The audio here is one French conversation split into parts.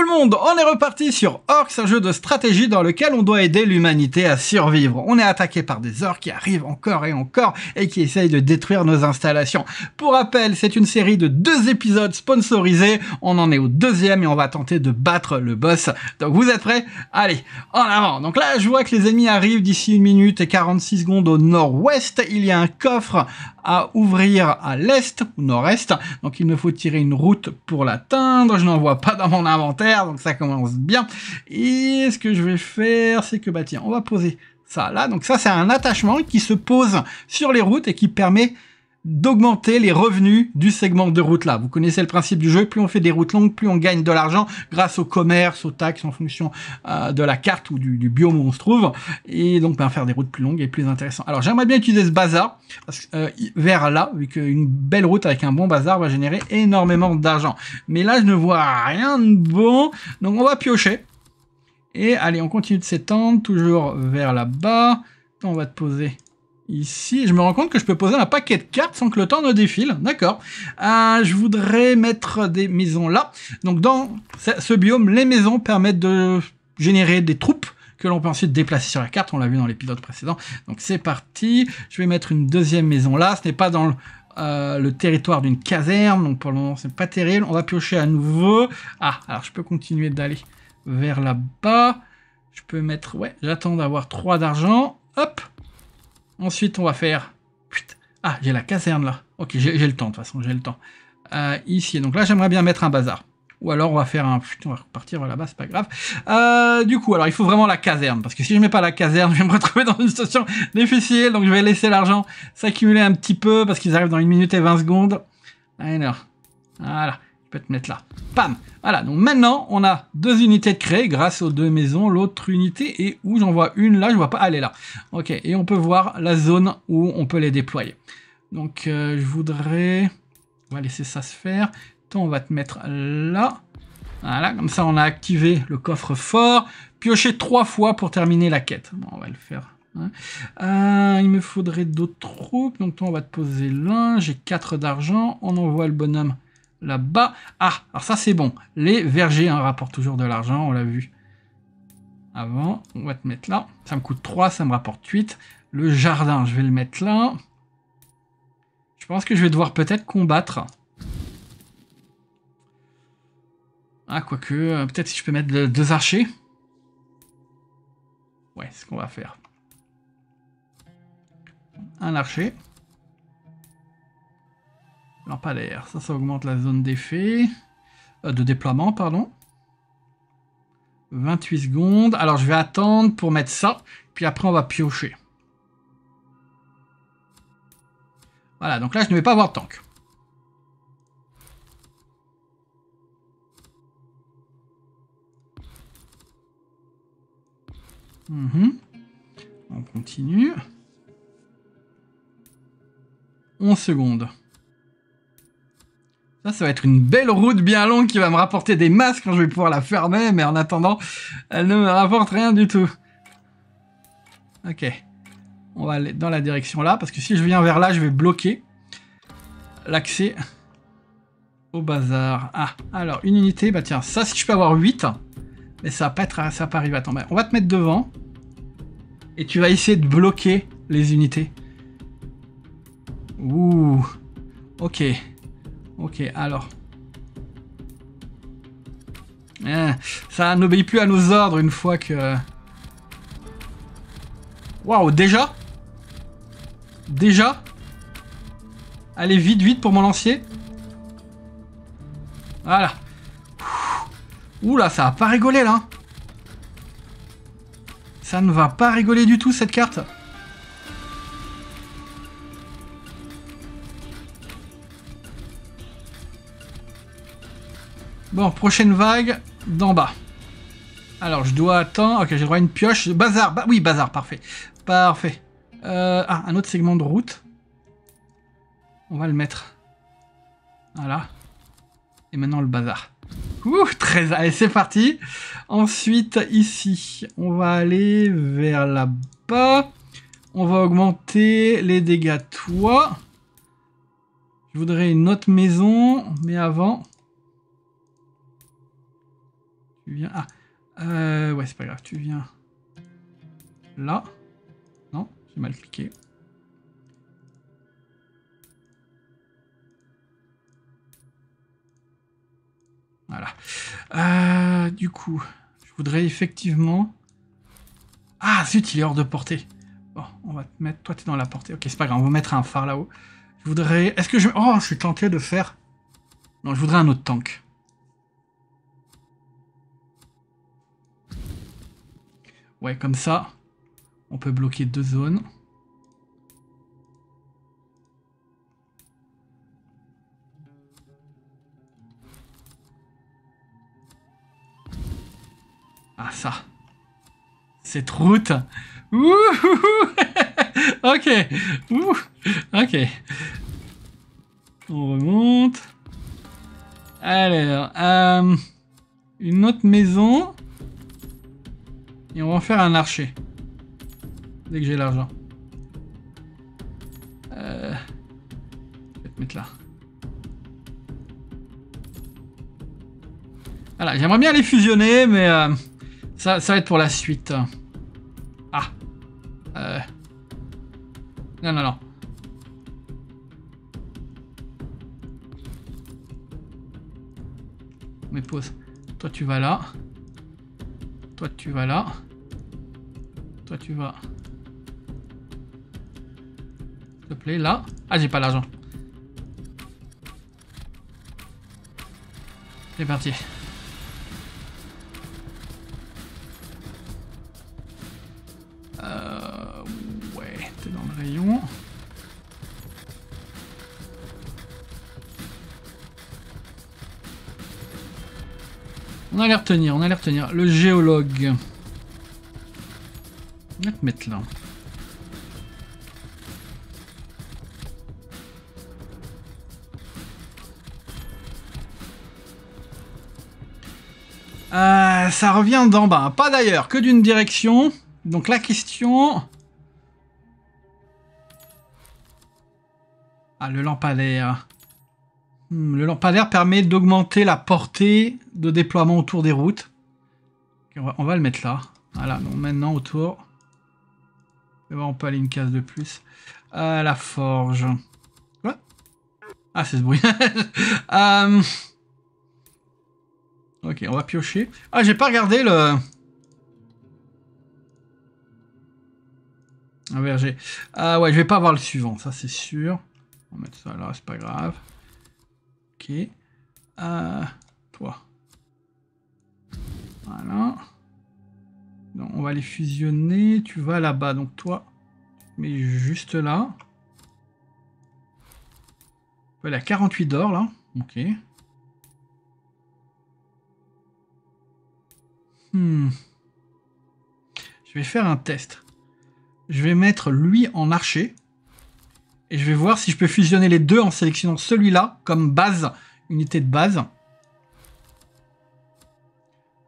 tout le monde, on est reparti sur Orcs, un jeu de stratégie dans lequel on doit aider l'humanité à survivre. On est attaqué par des orcs qui arrivent encore et encore et qui essayent de détruire nos installations. Pour rappel, c'est une série de deux épisodes sponsorisés, on en est au deuxième et on va tenter de battre le boss. Donc vous êtes prêts? Allez, en avant Donc là, je vois que les ennemis arrivent d'ici une minute et 46 secondes au nord-ouest. Il y a un coffre à ouvrir à l'est ou nord-est, donc il me faut tirer une route pour l'atteindre. Je n'en vois pas dans mon inventaire, donc ça commence bien. Et ce que je vais faire, c'est que bah tiens, on va poser ça là. Donc ça, c'est un attachement qui se pose sur les routes et qui permet d'augmenter les revenus du segment de route là. Vous connaissez le principe du jeu, plus on fait des routes longues, plus on gagne de l'argent grâce au commerce, aux taxes en fonction euh, de la carte ou du, biome où on se trouve. Et donc ben, faire des routes plus longues et plus intéressantes. Alors j'aimerais bien utiliser ce bazar parce que, euh, vers là, vu qu'une belle route avec un bon bazar va générer énormément d'argent. Mais là je ne vois rien de bon, donc on va piocher. Et allez, on continue de s'étendre, toujours vers là-bas. On va te poser Ici, je me rends compte que je peux poser un paquet de cartes sans que le temps ne défile. D'accord. Euh, je voudrais mettre des maisons là. Donc dans ce biome, les maisons permettent de générer des troupes que l'on peut ensuite déplacer sur la carte. On l'a vu dans l'épisode précédent. Donc c'est parti. Je vais mettre une deuxième maison là. Ce n'est pas dans le, euh, le territoire d'une caserne. Donc pour le moment, c'est pas terrible. On va piocher à nouveau. Ah, alors je peux continuer d'aller vers là-bas. Je peux mettre... Ouais, j'attends d'avoir 3 d'argent. Hop Ensuite, on va faire... Ah, j'ai la caserne là. Ok, j'ai le temps, de toute façon, j'ai le temps. Euh, ici, donc là, j'aimerais bien mettre un bazar. Ou alors, on va faire un... Putain, on va repartir là-bas, c'est pas grave. Euh, du coup, alors, il faut vraiment la caserne. Parce que si je mets pas la caserne, je vais me retrouver dans une situation difficile. Donc, je vais laisser l'argent s'accumuler un petit peu. Parce qu'ils arrivent dans une minute et 20 secondes. Alors, voilà peux te mettre là. Pam Voilà, donc maintenant, on a deux unités de créer grâce aux deux maisons. L'autre unité est où? J'en vois une là, je vois pas. Elle là. Ok, et on peut voir la zone où on peut les déployer. Donc, euh, je voudrais... On va laisser ça se faire. Toi, on va te mettre là. Voilà, comme ça, on a activé le coffre fort. Piocher trois fois pour terminer la quête. Bon, on va le faire. Hein. Euh, il me faudrait d'autres troupes. Donc, toi, on va te poser là. J'ai 4 d'argent. On envoie le bonhomme là-bas. Ah, alors ça c'est bon. Les vergers hein, rapportent toujours de l'argent, on l'a vu avant. On va te mettre là. Ça me coûte 3, ça me rapporte 8. Le jardin, je vais le mettre là. Je pense que je vais devoir peut-être combattre. Ah, quoique, euh, peut-être si je peux mettre deux archers. Ouais, c'est ce qu'on va faire. Un archer d'air, ça, ça augmente la zone d'effet. Euh, de déploiement, pardon. 28 secondes. Alors, je vais attendre pour mettre ça. Puis après, on va piocher. Voilà, donc là, je ne vais pas avoir de tank. Mhm. On continue. 11 secondes. Ça, ça va être une belle route bien longue qui va me rapporter des masques quand je vais pouvoir la fermer, mais en attendant, elle ne me rapporte rien du tout. Ok. On va aller dans la direction là, parce que si je viens vers là, je vais bloquer l'accès au bazar. Ah, alors, une unité, bah tiens, ça, si je peux avoir 8, mais ça va pas, être, ça va pas arriver. Attends, bah, on va te mettre devant, et tu vas essayer de bloquer les unités. Ouh, ok. Ok, alors. Eh, ça n'obéit plus à nos ordres une fois que... Waouh, déjà? Déjà? Allez, vite, vite pour mon lancier. Voilà. Ouh là, ça va pas rigoler là. Ça ne va pas rigoler du tout cette carte. Bon, prochaine vague, d'en bas. Alors, je dois attendre... Ok, j'ai droit à une pioche. Bazar, oui, bazar, parfait. Parfait. Euh, ah, un autre segment de route. On va le mettre. Voilà. Et maintenant, le bazar. Ouh, très... Allez, c'est parti. Ensuite, ici, on va aller vers là-bas. On va augmenter les dégâts toit. Je voudrais une autre maison, mais avant... Tu viens... Ah, euh, ouais, c'est pas grave, tu viens là. Non, j'ai mal cliqué. Voilà. Euh, du coup, je voudrais effectivement... Ah, zut, il est hors de portée. Bon, on va te mettre... Toi, t'es dans la portée. Ok, c'est pas grave, on va mettre un phare là-haut. Je voudrais... Est-ce que je... Oh, je suis tenté de faire... Non, je voudrais un autre tank. Ouais, comme ça, on peut bloquer deux zones. Ah ça. Cette route. Ouh ok. Ouh ok. On remonte. Alors, euh, une autre maison. Et on va en faire un archer. Dès que j'ai l'argent. Euh, je vais te mettre là. Voilà, j'aimerais bien les fusionner, mais euh, ça, ça va être pour la suite. Ah. Euh. Non, non, non. Mais pause. Toi, tu vas là. Toi, tu vas là. Toi, tu vas... S'il te plaît, là. Ah, j'ai pas l'argent. C'est parti. On a l'air tenir, on a l'air tenir. Le géologue. On va te mettre là. Euh, ça revient d'en bas, pas d'ailleurs, que d'une direction. Donc la question... Ah, le lampadaire. Hmm, le lampadaire permet d'augmenter la portée de déploiement autour des routes. on, va, le mettre là. Voilà, donc maintenant autour. on peut aller une case de plus. Euh, la forge. Quoi? Ah, c'est ce bruit. Euh, ok, on va piocher. Ah, j'ai pas regardé le... Un verger. Ah ouais, je vais pas avoir le suivant, ça c'est sûr. On va mettre ça là, c'est pas grave. Ok. Toi. Voilà. Donc, on va les fusionner. Tu vas là-bas. Donc toi, mais juste là. Voilà, 48 d'or là. Ok. Hmm. Je vais faire un test. Je vais mettre lui en archer. Et je vais voir si je peux fusionner les deux en sélectionnant celui-là comme base, unité de base.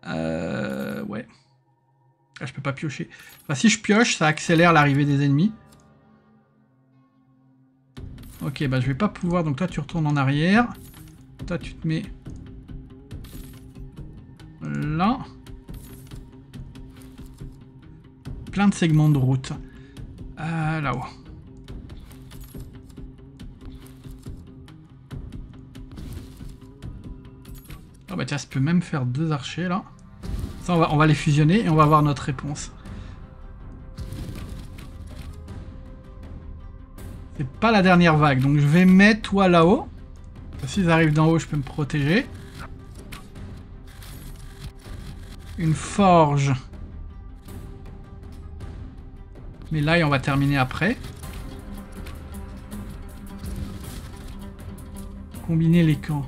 Euh, ouais. Ah, je peux pas piocher. Enfin, si je pioche, ça accélère l'arrivée des ennemis. Ok, bah je vais pas pouvoir. Donc toi, tu retournes en arrière. Toi, tu te mets là. Plein de segments de route. Euh, Là-haut. Bah tiens, ça peut même faire deux archers là. Ça, on va, on va les fusionner et on va avoir notre réponse. C'est pas la dernière vague, donc je vais mettre toi là-haut. S'ils arrivent d'en haut, je peux me protéger. Une forge. Mais là, on va terminer après. Combiner les camps.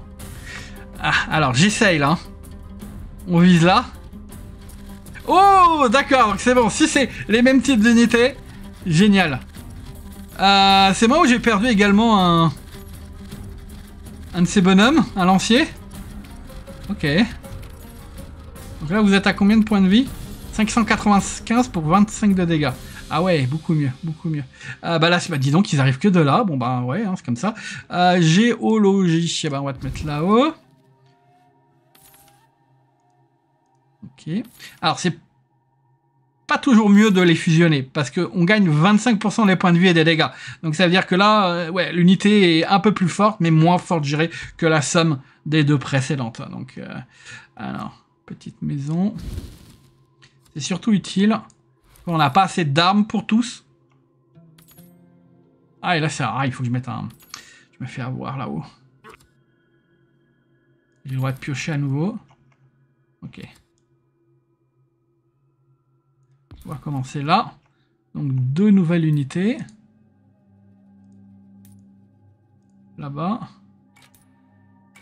Ah, alors j'essaye là. On vise là. Oh, d'accord, c'est bon. Si c'est les mêmes types d'unités, génial. Euh, c'est moi où j'ai perdu également un... Un de ces bonhommes, un lancier? Ok. Donc là, vous êtes à combien de points de vie? 595 pour 25 de dégâts. Ah ouais, beaucoup mieux, beaucoup mieux. Euh, bah là, bah, dis donc, ils arrivent que de là. Bon bah ouais, hein, c'est comme ça. Euh, géologie, bah, on va te mettre là-haut. Ok. Alors, c'est pas toujours mieux de les fusionner parce qu'on gagne 25% des points de vie et des dégâts. Donc ça veut dire que là, euh, ouais, l'unité est un peu plus forte, mais moins forte, je que la somme des deux précédentes. Donc, euh, alors, petite maison. C'est surtout utile. On n'a pas assez d'armes pour tous. Ah, et là, c'est... Ah, il faut que je mette un... Je me fais avoir là-haut. J'ai le droit de à nouveau. Ok. On va commencer là. Donc deux nouvelles unités. Là-bas.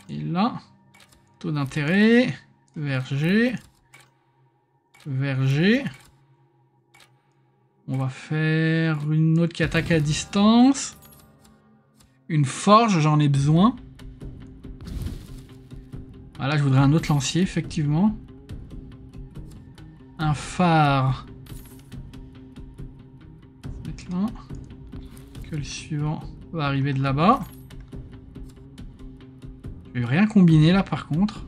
Et là. Taux d'intérêt. Verger. Verger. On va faire une autre qui attaque à distance. Une forge, j'en ai besoin. Voilà, je voudrais un autre lancier, effectivement. Un phare. Que le suivant va arriver de là-bas. Je vais rien combiner là par contre.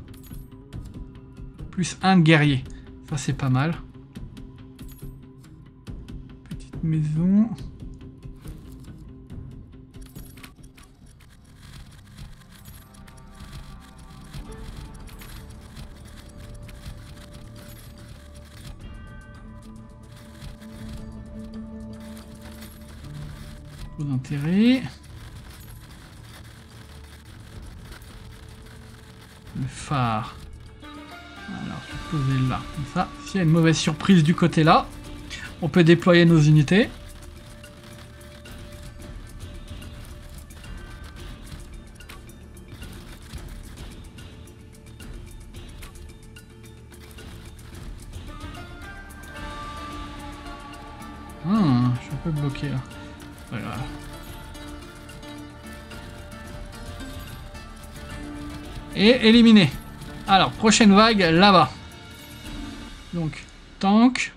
Plus un guerrier. Ça c'est pas mal. Petite maison. D'intérêt. Le phare. Alors, je vais poser là, comme ça. S'il y a une mauvaise surprise du côté là, on peut déployer nos unités. Ah, je suis un peu bloqué là. Et éliminé. Alors, prochaine vague, là-bas. Donc, tank.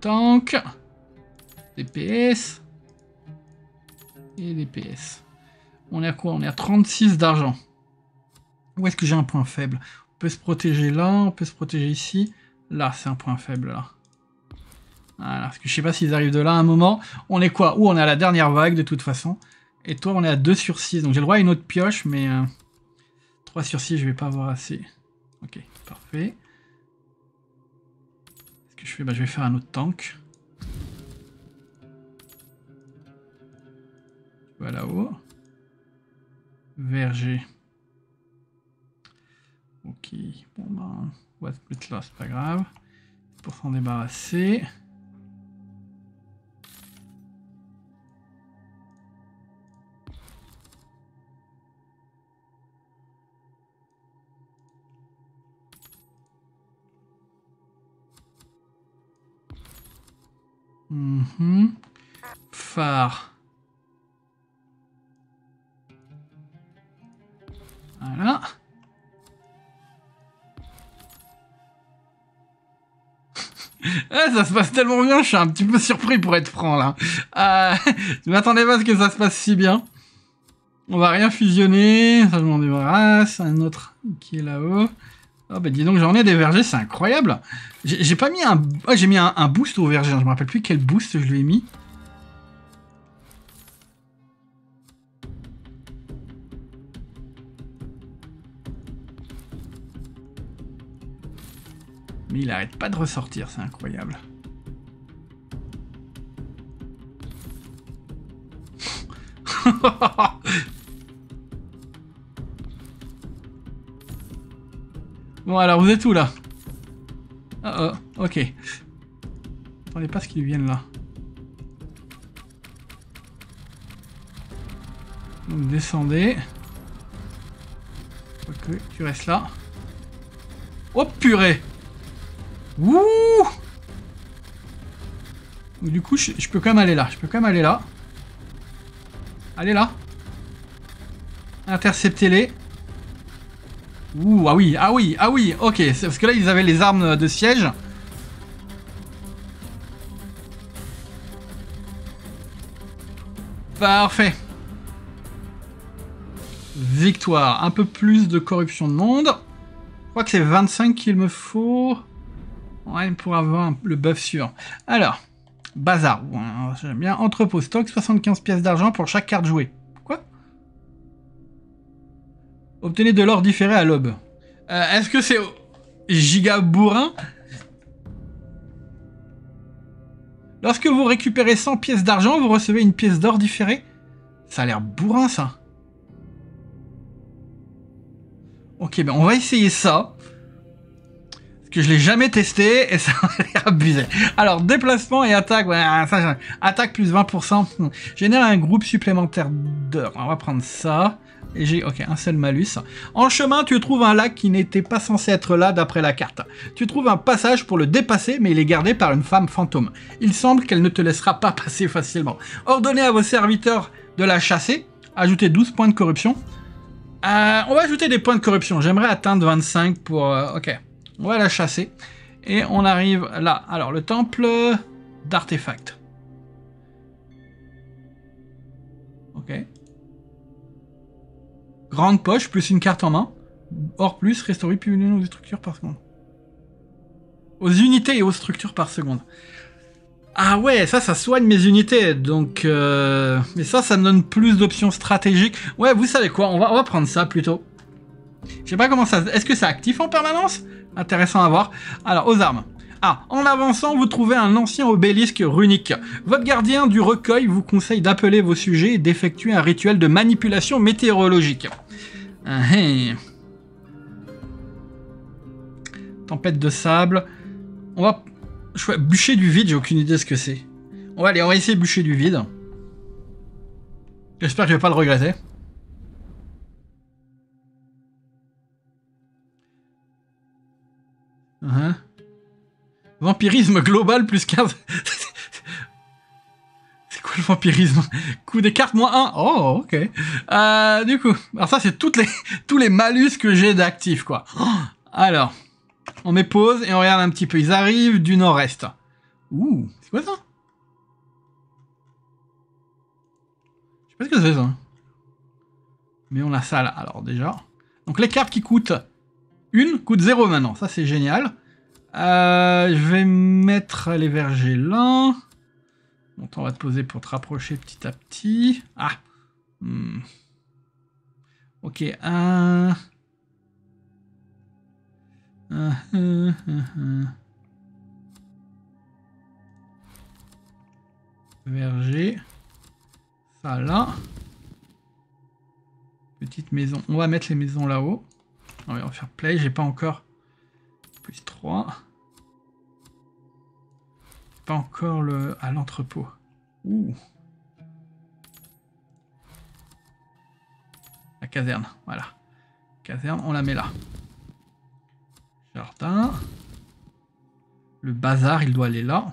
Tank. DPS. Et DPS. On est à quoi? On est à 36 d'argent. Où est-ce que j'ai un point faible? On peut se protéger là, on peut se protéger ici. Là, c'est un point faible, là. Voilà, parce que je sais pas s'ils arrivent de là à un moment. On est quoi? Ou on est à la dernière vague, de toute façon. Et toi, on est à 2 sur 6. Donc j'ai le droit à une autre pioche, mais... Euh, 3 sur 6, je vais pas avoir assez. Ok, parfait. Qu'est-ce que je fais? Bah, Je vais faire un autre tank. Voilà là-haut. Verger. Ok, bon ben, se mettre là, c'est pas grave. Pour s'en débarrasser. Mhm. Phare. Voilà. Ah, ça se passe tellement bien, je suis un petit peu surpris pour être franc là. Euh, je m'attendais pas à ce que ça se passe si bien. On va rien fusionner, ça je m'en débarrasse. Un autre qui est là-haut. Oh bah dis donc j'en ai des vergers, c'est incroyable. J'ai pas mis un... Oh, j'ai mis un, boost au verger, je me rappelle plus quel boost je lui ai mis. Mais il arrête pas de ressortir, c'est incroyable. Bon, alors, vous êtes où, là? Oh, oh, ok. Attendez pas ce qu'ils viennent là. Donc, descendez. Ok, tu restes là. Oh, purée Ouh du coup, je, je, peux quand même aller là. Je peux quand même aller là. Allez là. Interceptez-les. Ouh, ah oui, ah oui, ah oui, ok. Parce que là, ils avaient les armes de siège. Parfait. Victoire. Un peu plus de corruption de monde. crois que c'est 25 qu'il me faut. Ouais, pour avoir le buff suivant. Alors, bazar. J'aime bien. Entrepôt stock, 75 pièces d'argent pour chaque carte jouée. Obtenez de l'or différé à l'aube. Euh, Est-ce que c'est giga bourrin Lorsque vous récupérez 100 pièces d'argent, vous recevez une pièce d'or différée Ça a l'air bourrin, ça. Ok, ben on va essayer ça. Parce que je l'ai jamais testé et ça a l'air abusé. Alors, déplacement et attaque. Ouais, ça, attaque plus 20%. Génère un groupe supplémentaire d'heures. On va prendre ça. J'ai, ok, un seul malus. En chemin, tu trouves un lac qui n'était pas censé être là d'après la carte. Tu trouves un passage pour le dépasser, mais il est gardé par une femme fantôme. Il semble qu'elle ne te laissera pas passer facilement. Ordonnez à vos serviteurs de la chasser. Ajoutez 12 points de corruption. Euh, on va ajouter des points de corruption. J'aimerais atteindre 25 pour... Euh, ok. On va la chasser. Et on arrive là. Alors, le temple d'artefacts. Grande poche, plus une carte en main. Or plus, restaurer plus une aux structures par seconde. Aux unités et aux structures par seconde. Ah ouais, ça, ça soigne mes unités, donc... Euh... Mais ça, ça me donne plus d'options stratégiques. Ouais, vous savez quoi, on va, on va prendre ça, plutôt. Je sais pas comment ça... Est-ce que c'est actif en permanence? Intéressant à voir. Alors, aux armes. Ah, en avançant, vous trouvez un ancien obélisque runique. Votre gardien du recueil vous conseille d'appeler vos sujets et d'effectuer un rituel de manipulation météorologique. Ah. Tempête de sable. On va... Bûcher du vide, j'ai aucune idée de ce que c'est. On va aller, on va essayer bûcher du vide. J'espère que je vais pas le regretter. Uh -huh. Vampirisme global plus 15. c'est quoi le vampirisme? Coup des cartes moins 1. Oh, ok. Euh, du coup, alors ça c'est toutes les, tous les malus que j'ai d'actifs, quoi. alors, on met pause et on regarde un petit peu. Ils arrivent du nord-est. Ouh, c'est quoi ça? Je sais pas ce que c'est ça. Mais on a ça là, alors déjà. Donc les cartes qui coûtent une coûtent 0 maintenant. Ça c'est génial. Euh, je vais mettre les vergers là. On va te poser pour te rapprocher petit à petit. Ah hmm. Ok, un... Verger. Ça là. Petite maison. On va mettre les maisons là-haut. On va faire play. J'ai pas encore plus 3. Pas encore le à l'entrepôt. Ouh. La caserne, voilà. Caserne, on la met là. Jardin. Le bazar, il doit aller là.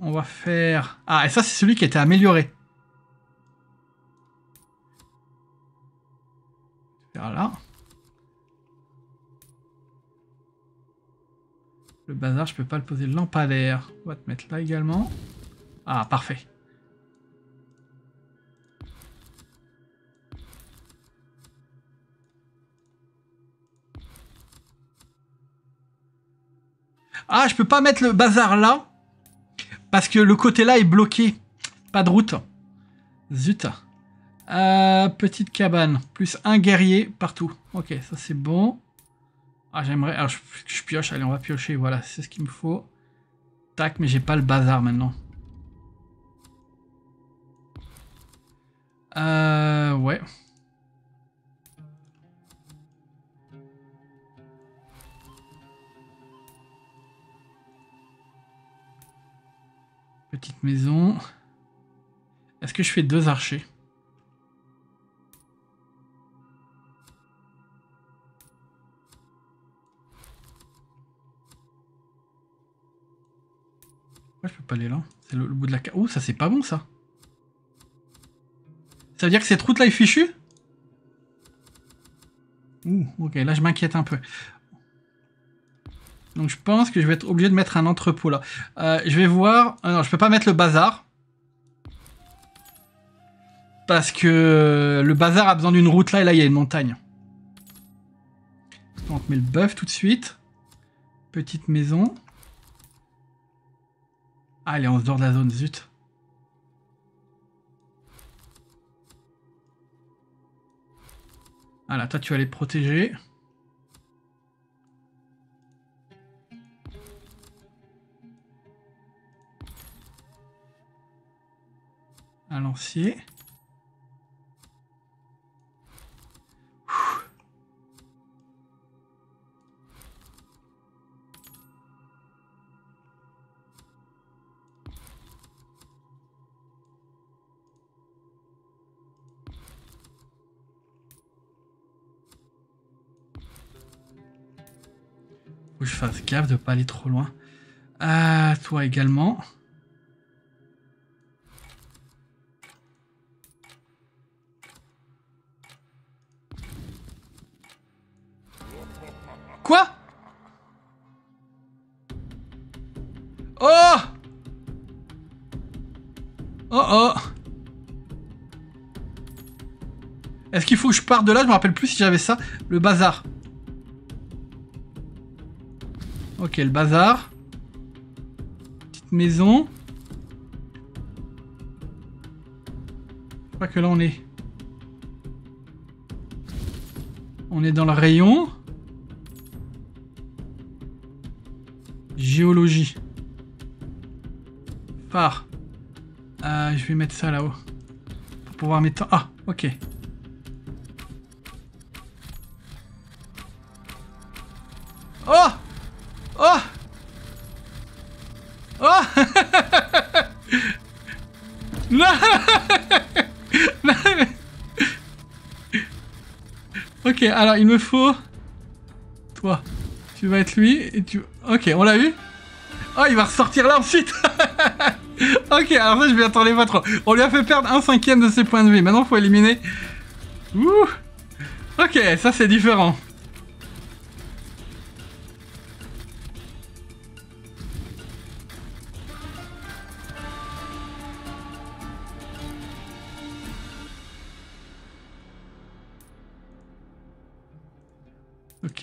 on va faire... Ah, et ça, c'est celui qui a été amélioré. Faire là. Le bazar, je peux pas le poser. Lampadaire. On va te mettre là également. Ah, parfait. Ah, je peux pas mettre le bazar là. Parce que le côté là est bloqué. Pas de route. Zut. Euh, petite cabane. Plus un guerrier partout. Ok, ça c'est bon. Ah, j'aimerais... Alors, je, pioche. Allez, on va piocher. Voilà, c'est ce qu'il me faut. Tac, mais j'ai pas le bazar maintenant. Euh... Ouais. Petite maison. Est-ce que je fais deux archers? Je peux pas aller là C'est le, bout de la. Oh, ça c'est pas bon ça. Ça veut dire que cette route là est fichue Ouh, ok, là je m'inquiète un peu. Donc je pense que je vais être obligé de mettre un entrepôt là. Euh, je vais voir... Ah non, je peux pas mettre le bazar. Parce que le bazar a besoin d'une route là et là il y a une montagne. On te met le bœuf tout de suite. Petite maison. Allez, on se dort de la zone, zut. Voilà, toi tu vas les protéger. Un lancier. Faut que je fasse gaffe de pas aller trop loin. Ah, toi également. Quoi? Oh Oh oh Est-ce qu'il faut que je parte de là? Je me rappelle plus si j'avais ça. Le bazar. Ok, le bazar. Petite maison. Je crois que là on est... On est dans le rayon. Géologie. Phare. Euh, je vais mettre ça là-haut. Pour pouvoir mettre... Ah, ok. Ok, alors il me faut... Toi. Tu vas être lui et tu... Ok, on l'a eu Oh, il va ressortir là ensuite Ok, alors ça, je m'y attendais pas trop. On lui a fait perdre un cinquième de ses points de vie. Maintenant, faut éliminer... Ouh Ok, ça, c'est différent.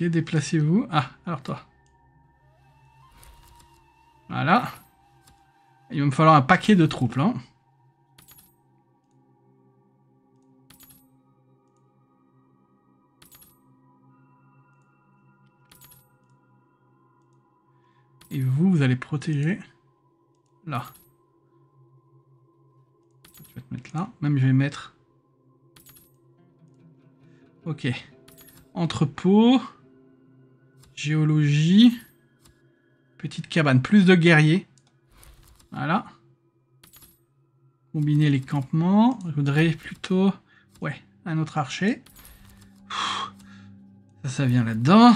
Déplacez-vous. Ah, alors toi. Voilà. Il va me falloir un paquet de troupes là. Et vous, vous allez protéger là. Je vais te mettre là. Même je vais mettre... Ok. Entrepôt. Géologie. Petite cabane. Plus de guerriers. Voilà. Combiner les campements. Je voudrais plutôt... Ouais, un autre archer. Ça, ça vient là-dedans.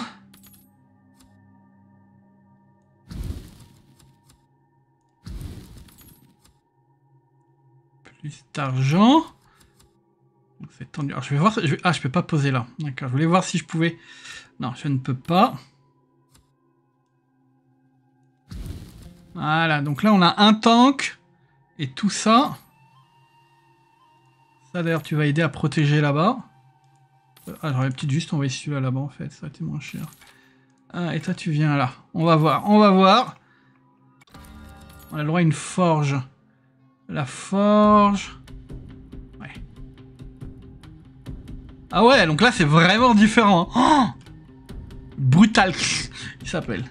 Plus d'argent. C'est tendu. Alors, je vais voir... Ah, je peux pas poser là. D'accord, je voulais voir si je pouvais... Non, je ne peux pas. Voilà, donc là on a un tank et tout ça. Ça d'ailleurs tu vas aider à protéger là-bas. Ah j'aurais peut-être juste envoyé celui-là là-bas en fait, ça a été moins cher. Ah, et toi tu viens là. On va voir, on va voir. On a le droit à une forge. La forge... Ouais. Ah ouais, donc là c'est vraiment différent. Oh Brutal, il s'appelle.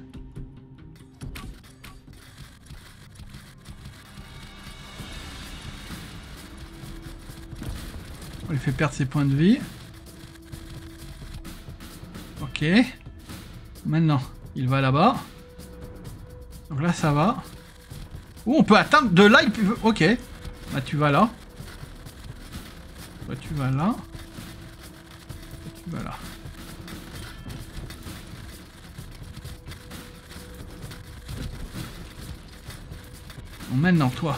On lui fait perdre ses points de vie. Ok. Maintenant, il va là-bas. Donc là, ça va. Ouh, on peut atteindre de là. Il peut... Ok. Bah, tu vas là. Bah, tu vas là. tu vas là. Maintenant, toi.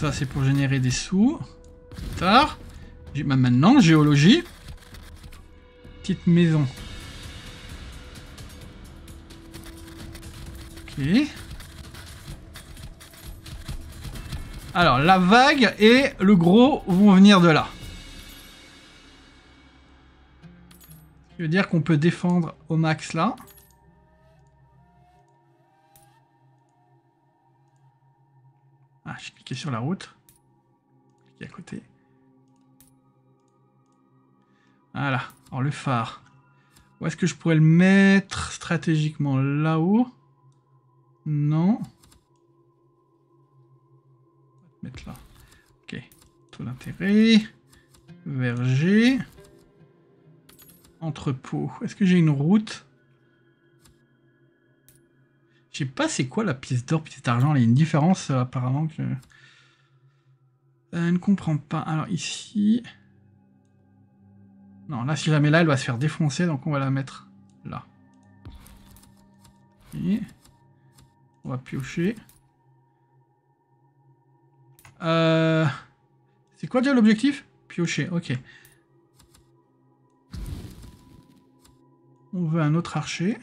Ça, c'est pour générer des sous. Tard. Bah, maintenant, géologie. Petite maison. Ok. Alors, la vague et le gros vont venir de là. Ce qui veut dire qu'on peut défendre au max là. Cliqué sur la route. Cliqué à côté. Voilà. Alors le phare. Où est-ce que je pourrais le mettre stratégiquement? Là-haut? Non. Mettre là. Ok. Taux d'intérêt. Verger. Entrepôt. Est-ce que j'ai une route? Je sais pas c'est quoi la pièce d'or, pièce d'argent. Il y a une différence euh, apparemment que... Elle ne comprend pas. Alors ici... Non, là, si jamais là, elle va se faire défoncer, donc on va la mettre là. On va piocher. Euh... C'est quoi déjà l'objectif? Piocher, ok. On veut un autre archer.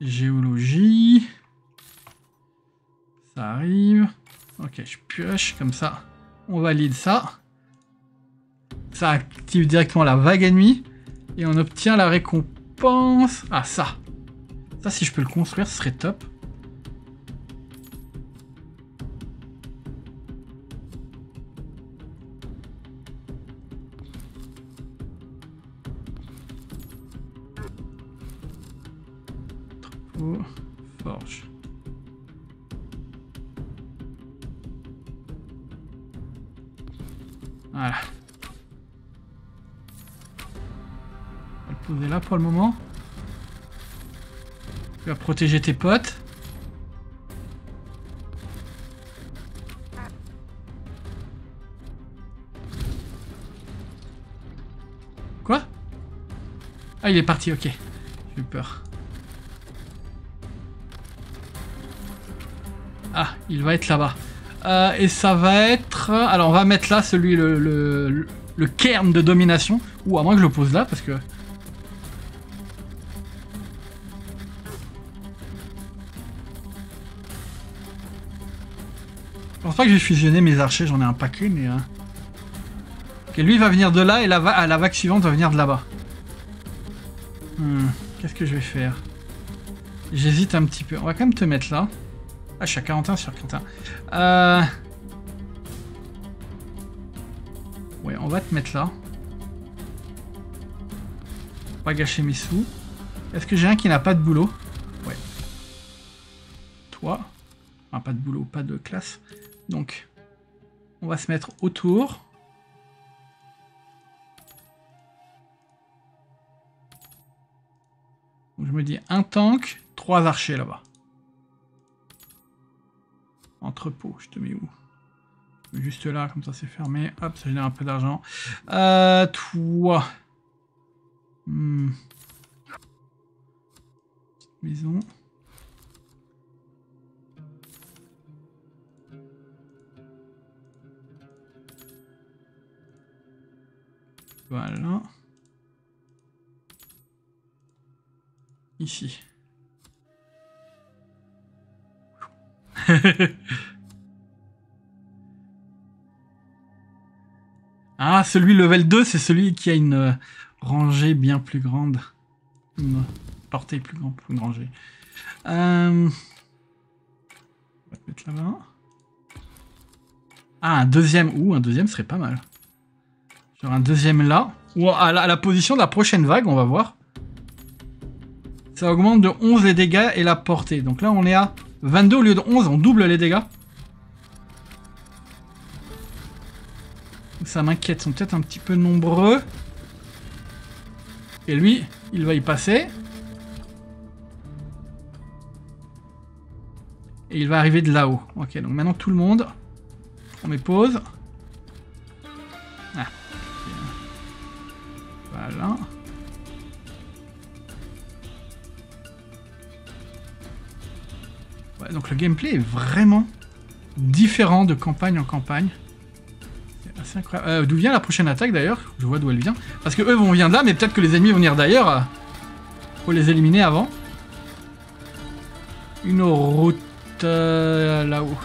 Géologie. Ça arrive. Ok, je pioche comme ça. On valide ça. Ça active directement la vague ennemie. Et on obtient la récompense. Ah, ça. Ça, si je peux le construire, ce serait top. Protéger tes potes. Quoi? Ah, il est parti, ok. J'ai eu peur. Ah, il va être là-bas. Euh, et ça va être... Alors on va mettre là celui, le, le, le cairn de domination. Ou à moins que je le pose là, parce que... pense pas que j'ai fusionné mes archers, j'en ai un paquet, mais... Euh... Ok, lui va venir de là, et la, la vague suivante va venir de là-bas. Hmm, Qu'est-ce que je vais faire? J'hésite un petit peu. On va quand même te mettre là. Ah, je suis à 41 sur 41. Euh... Ouais, on va te mettre là. Pas gâcher mes sous. Est-ce que j'ai un qui n'a pas de boulot? Ouais. Toi? Enfin, pas de boulot, pas de classe. Donc, on va se mettre autour. Je me dis un tank, trois archers là-bas. Entrepôt, je te mets où? Juste là, comme ça c'est fermé. Hop, ça génère un peu d'argent. Euh, toi. Hmm. Maison. Voilà. Ici. ah, celui level 2, c'est celui qui a une euh, rangée bien plus grande. Une portée plus grande pour une rangée. Euh... On va mettre là-bas. Ah, un deuxième. Ouh, un deuxième serait pas mal. Genre un deuxième là. Ou à la, à la position de la prochaine vague, on va voir. Ça augmente de 11 les dégâts et la portée. Donc là, on est à 22 au lieu de 11, on double les dégâts. Ça m'inquiète, ils sont peut-être un petit peu nombreux. Et lui, il va y passer. Et il va arriver de là-haut. Ok, donc maintenant tout le monde, on met pause. Voilà. Donc le gameplay est vraiment différent de campagne en campagne. C'est assez incroyable. Euh, d'où vient la prochaine attaque d'ailleurs? Je vois d'où elle vient. Parce que eux vont venir de là, mais peut-être que les ennemis vont venir d'ailleurs. Faut les éliminer avant. Une route euh, là-haut.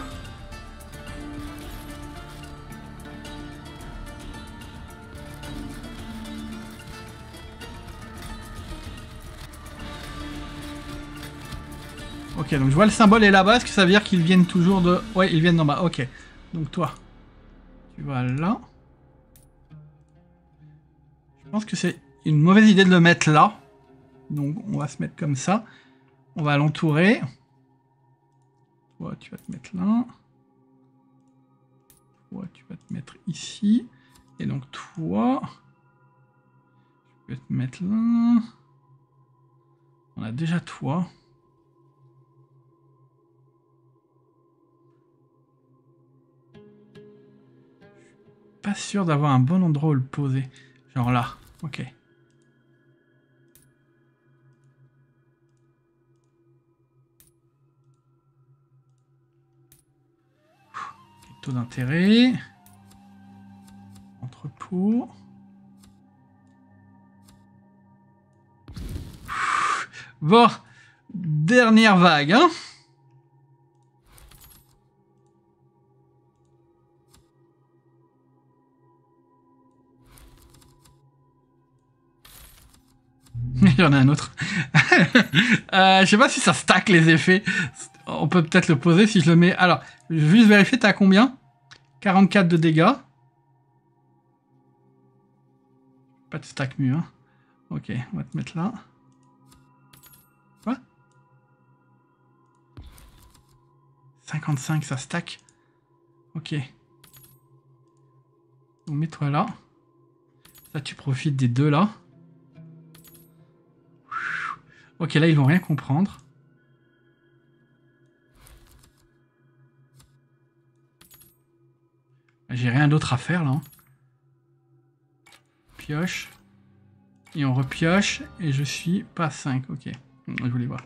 Donc je vois le symbole est là-bas, est-ce que ça veut dire qu'ils viennent toujours de... Ouais, ils viennent d'en bas, ok. Donc toi, tu vas là. Je pense que c'est une mauvaise idée de le mettre là. Donc on va se mettre comme ça. On va l'entourer. Toi, tu vas te mettre là. Toi, tu vas te mettre ici. Et donc toi, tu peux te mettre là. On a déjà toi. Sûr d'avoir un bon endroit où le poser. Genre là. Ok. Taux d'intérêt. Entrepôt. Bon. Dernière vague, hein Il y en a un autre. euh, je sais pas si ça stack les effets. On peut peut-être le poser si je le mets. Alors, je vais juste vérifier, t'as combien? 44 de dégâts. Pas de stack mieux. Hein. Ok, on va te mettre là. Quoi? 55, ça stack. Ok. Donc mets-toi là. Ça, tu profites des deux là. Ok, là, ils vont rien comprendre. J'ai rien d'autre à faire, là. Hein. Pioche. Et on repioche. Et je suis pas 5. Ok. Je voulais voir.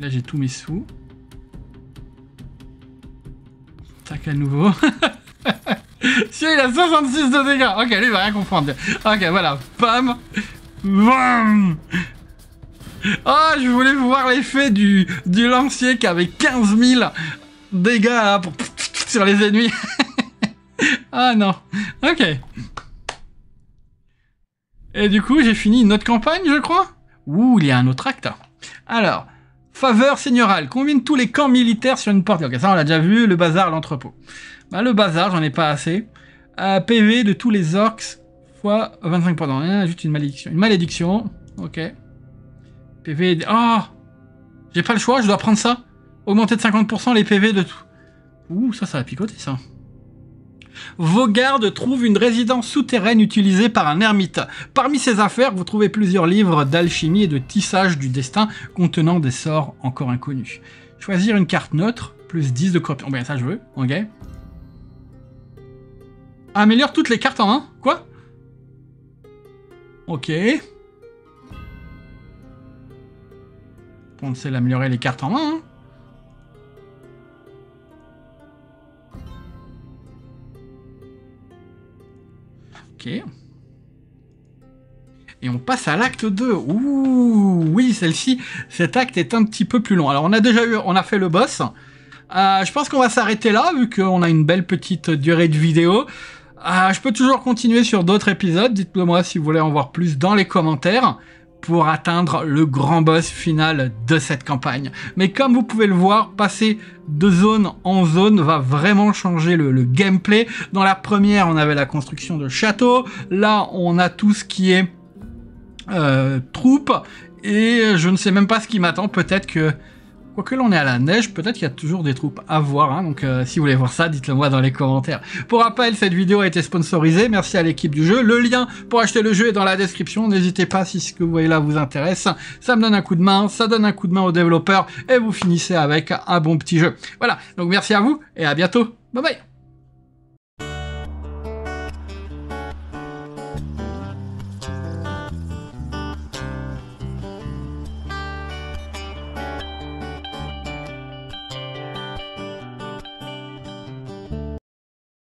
là, j'ai tous mes sous. Tac à nouveau. Si, il a 66 de dégâts. Ok, lui, il va rien comprendre. Ok, voilà. Pam. Bam. Oh, je voulais voir l'effet du, du lancier qui avait 15 000 dégâts là, pour, sur les ennemis. ah non. Ok. Et du coup, j'ai fini une autre campagne, je crois. Ouh, il y a un autre acte. Alors, faveur seigneurale. Combine tous les camps militaires sur une porte. Ok, ça on l'a déjà vu. Le bazar, l'entrepôt. Bah, le bazar, j'en ai pas assez. PV de tous les orcs fois 25 pendant rien, juste une malédiction. Une malédiction, ok. PV... Oh J'ai pas le choix, je dois prendre ça. Augmenter de 50% les PV de tout. Ouh, ça, ça va picoter, ça. Vos gardes trouvent une résidence souterraine utilisée par un ermite. Parmi ses affaires, vous trouvez plusieurs livres d'alchimie et de tissage du destin contenant des sorts encore inconnus. Choisir une carte neutre, plus 10 de corruption. Bon, ben ça je veux, ok. Améliore toutes les cartes en 1 Quoi? Ok. On sait l'améliorer les cartes en main. Hein. Ok. Et on passe à l'acte 2. Ouh, oui, celle-ci, cet acte est un petit peu plus long. Alors, on a déjà eu, on a fait le boss. Euh, je pense qu'on va s'arrêter là, vu qu'on a une belle petite durée de vidéo. Ah, je peux toujours continuer sur d'autres épisodes. Dites-le moi si vous voulez en voir plus dans les commentaires pour atteindre le grand boss final de cette campagne. Mais comme vous pouvez le voir, passer de zone en zone va vraiment changer le, gameplay. Dans la première, on avait la construction de château. Là, on a tout ce qui est euh, troupes. Et je ne sais même pas ce qui m'attend. Peut-être que Quoique l'on est à la neige, peut-être qu'il y a toujours des troupes à voir, hein, donc euh, si vous voulez voir ça, dites-le moi dans les commentaires. Pour rappel, cette vidéo a été sponsorisée, merci à l'équipe du jeu. Le lien pour acheter le jeu est dans la description, n'hésitez pas si ce que vous voyez là vous intéresse. Ça me donne un coup de main, ça donne un coup de main aux développeurs, et vous finissez avec un bon petit jeu. Voilà, donc merci à vous, et à bientôt. Bye bye